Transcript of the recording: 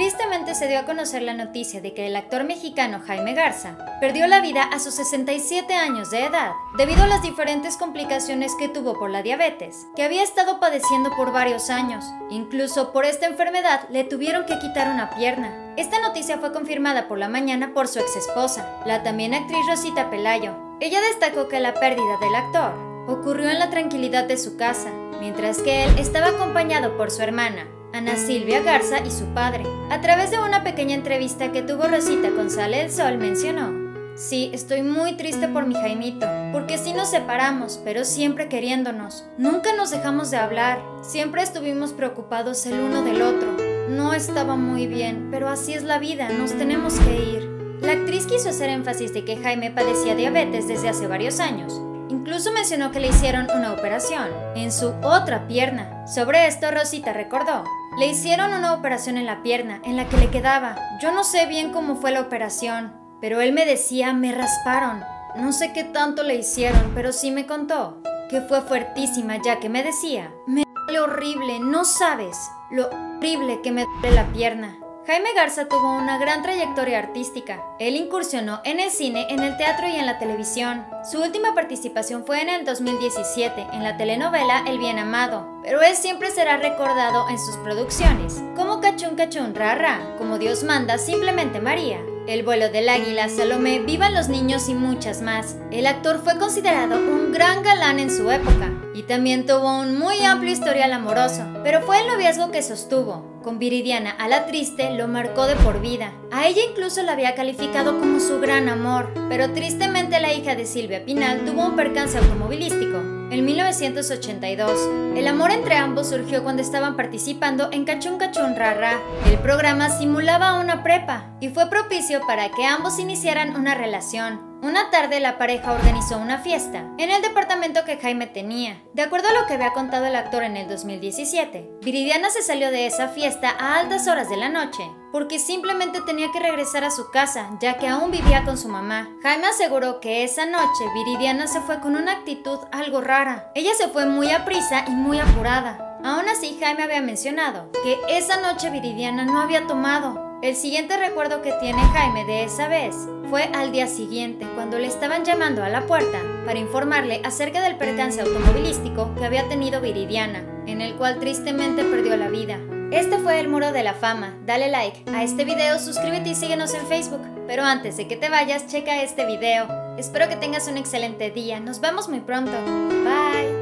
recientemente se dio a conocer la noticia de que el actor mexicano Jaime Garza perdió la vida a sus 67 años de edad debido a las diferentes complicaciones que tuvo por la diabetes, que había estado padeciendo por varios años. Incluso por esta enfermedad le tuvieron que quitar una pierna. Esta noticia fue confirmada por la mañana por su ex esposa, la también actriz Rosita Pelayo. Ella destacó que la pérdida del actor ocurrió en la tranquilidad de su casa, mientras que él estaba acompañado por su hermana, Ana Silvia Garza y su padre. A través de una pequeña entrevista que tuvo Rosita con Sale el Sol mencionó, Sí, estoy muy triste por mi Jaimito, porque sí nos separamos, pero siempre queriéndonos. Nunca nos dejamos de hablar, siempre estuvimos preocupados el uno del otro. No estaba muy bien, pero así es la vida, nos tenemos que ir. La actriz quiso hacer énfasis de que Jaime padecía diabetes desde hace varios años Incluso mencionó que le hicieron una operación en su otra pierna. Sobre esto, Rosita recordó. Le hicieron una operación en la pierna, en la que le quedaba. Yo no sé bien cómo fue la operación, pero él me decía, me rasparon. No sé qué tanto le hicieron, pero sí me contó que fue fuertísima, ya que me decía, me duele horrible, no sabes lo horrible que me duele la pierna. Jaime Garza tuvo una gran trayectoria artística. Él incursionó en el cine, en el teatro y en la televisión. Su última participación fue en el 2017, en la telenovela El Bien Amado, pero él siempre será recordado en sus producciones, como Cachún Cachún Ra Ra, como Dios manda, simplemente María, el vuelo del águila, Salomé, Vivan los niños y muchas más. El actor fue considerado un gran galán en su época y también tuvo un muy amplio historial amoroso, pero fue el noviazgo que sostuvo. Con Viridiana a la triste lo marcó de por vida. A ella incluso la había calificado como su gran amor, pero tristemente la hija de Silvia Pinal tuvo un percance automovilístico en 1982. El amor entre ambos surgió cuando estaban participando en Cachún Cachún Rara. El programa simulaba una prepa y fue propicio para que ambos iniciaran una relación. Una tarde la pareja organizó una fiesta en el departamento que Jaime tenía. De acuerdo a lo que había contado el actor en el 2017, Viridiana se salió de esa fiesta a altas horas de la noche porque simplemente tenía que regresar a su casa, ya que aún vivía con su mamá. Jaime aseguró que esa noche Viridiana se fue con una actitud algo rara. Ella se fue muy a prisa y muy apurada. Aún así, Jaime había mencionado que esa noche Viridiana no había tomado, el siguiente recuerdo que tiene Jaime de esa vez fue al día siguiente, cuando le estaban llamando a la puerta para informarle acerca del percance automovilístico que había tenido Viridiana, en el cual tristemente perdió la vida. Este fue el Muro de la Fama. Dale like a este video, suscríbete y síguenos en Facebook. Pero antes de que te vayas, checa este video. Espero que tengas un excelente día. Nos vemos muy pronto. Bye.